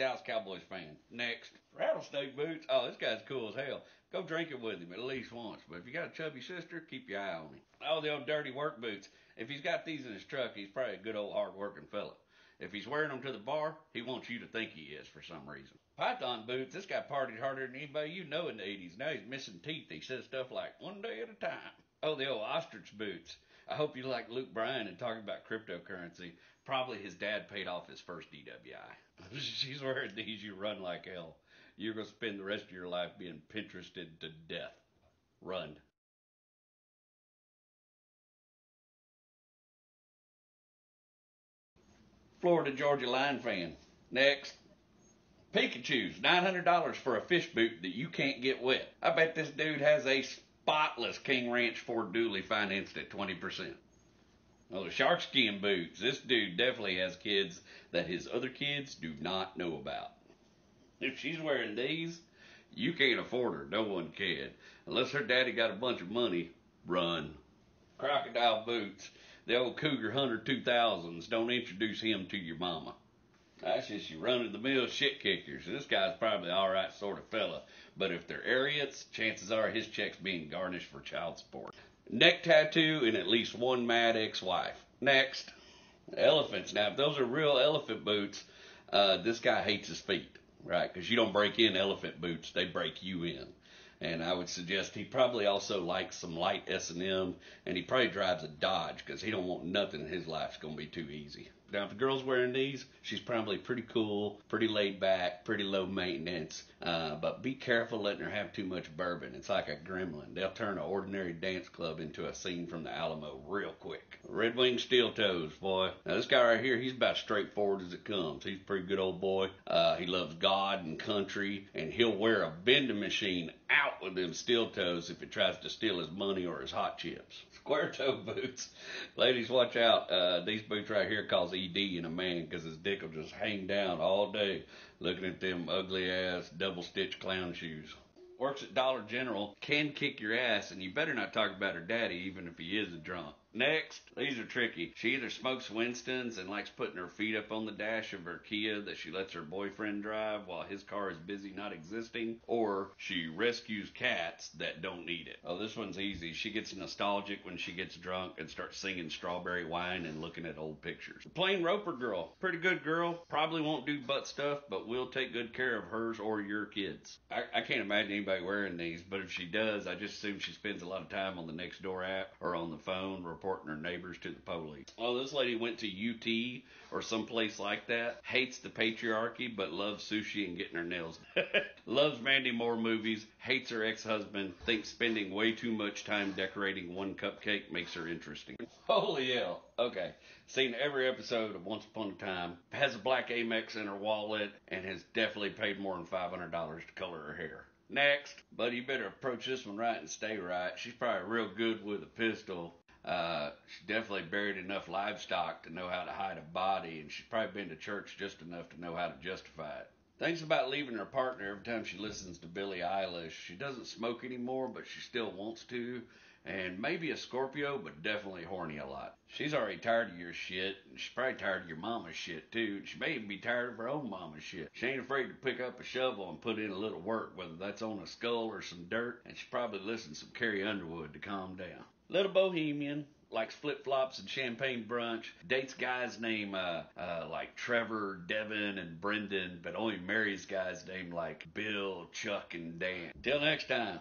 Dallas Cowboys fan. Next. Rattlesnake boots. Oh, this guy's cool as hell. Go drinking with him at least once. But if you got a chubby sister, keep your eye on him. Oh, the old dirty work boots. If he's got these in his truck, he's probably a good old hard working fella. If he's wearing them to the bar, he wants you to think he is for some reason. Python boots, this guy partied harder than anybody you know in the 80s. Now he's missing teeth. He says stuff like, one day at a time. Oh, the old ostrich boots. I hope you like Luke Bryan and talking about cryptocurrency. Probably his dad paid off his first DWI. She's wearing these, you run like hell. You're going to spend the rest of your life being Pinterested to death. Run. Florida Georgia Line fan. Next. Pirarucu's $900 for a fish boot that you can't get wet. I bet this dude has a spotless King Ranch Ford Dually financed at 20%. Well, the shark skin boots. This dude definitely has kids that his other kids do not know about. If she's wearing these, you can't afford her. No one can. Unless her daddy got a bunch of money, run. Crocodile boots. The old Cougar Hunter 2000s. Don't introduce him to your mama. That's just your run of the mill shit kickers. This guy's probably all right sort of fella. But if they're Ariats, chances are his check's being garnished for child support. Neck tattoo and at least one mad ex-wife. Next, elephants. Now, if those are real elephant boots, uh, this guy hates his feet, right? Because you don't break in elephant boots; they break you in. And I would suggest he probably also likes some light S&M, and he probably drives a Dodge because he don't want nothing in his life's gonna be too easy. Now, if the girl's wearing these, she's probably pretty cool, pretty laid back, pretty low maintenance. Uh, but be careful letting her have too much bourbon. It's like a gremlin. They'll turn an ordinary dance club into a scene from the Alamo real quick. Red Wing Steel Toes, boy. Now, this guy right here, he's about as straightforward as it comes. He's a pretty good old boy. Uh, he loves God and country, and he'll wear a vending machine out with them steel toes if it tries to steal his money or his hot chips. Square toe boots. Ladies, watch out. Uh, these boots right here cause ED in a man because his dick will just hang down all day looking at them ugly ass double stitch clown shoes. Works at Dollar General, can kick your ass, and you better not talk about her daddy even if he is a drunk. Next, these are tricky. She either smokes Winston's and likes putting her feet up on the dash of her Kia that she lets her boyfriend drive while his car is busy not existing, or she rescues cats that don't need it. Oh, this one's easy. She gets nostalgic when she gets drunk and starts singing Strawberry Wine and looking at old pictures. The plain Roper girl. Pretty good girl. Probably won't do butt stuff, but will take good care of hers or your kids. I, I can't imagine anybody wearing these, but if she does, I just assume she spends a lot of time on the next door app or on the phone reporting her neighbors to the police. Oh, this lady went to UT or someplace like that. Hates the patriarchy, but loves sushi and getting her nails. Done. Loves Mandy Moore movies. Hates her ex-husband. Thinks spending way too much time decorating one cupcake makes her interesting. Holy hell. Okay. Seen every episode of Once Upon a Time. Has a black Amex in her wallet and has definitely paid more than $500 to color her hair. Next, buddy, you better approach this one right and stay right. She's probably real good with a pistol. Uh, she definitely buried enough livestock to know how to hide a body, and she's probably been to church just enough to know how to justify it. Thinks about leaving her partner every time she listens to Billie Eilish. She doesn't smoke anymore, but she still wants to. And maybe a Scorpio, but definitely horny a lot. She's already tired of your shit, and she's probably tired of your mama's shit too. She may even be tired of her own mama's shit. She ain't afraid to pick up a shovel and put in a little work, whether that's on a skull or some dirt, and she probably listens to some Carrie Underwood to calm down. Little bohemian, likes flip flops and champagne brunch. Dates guys named uh, uh, like Trevor, Devin, and Brendan, but only marries guys named like Bill, Chuck, and Dan. Till next time.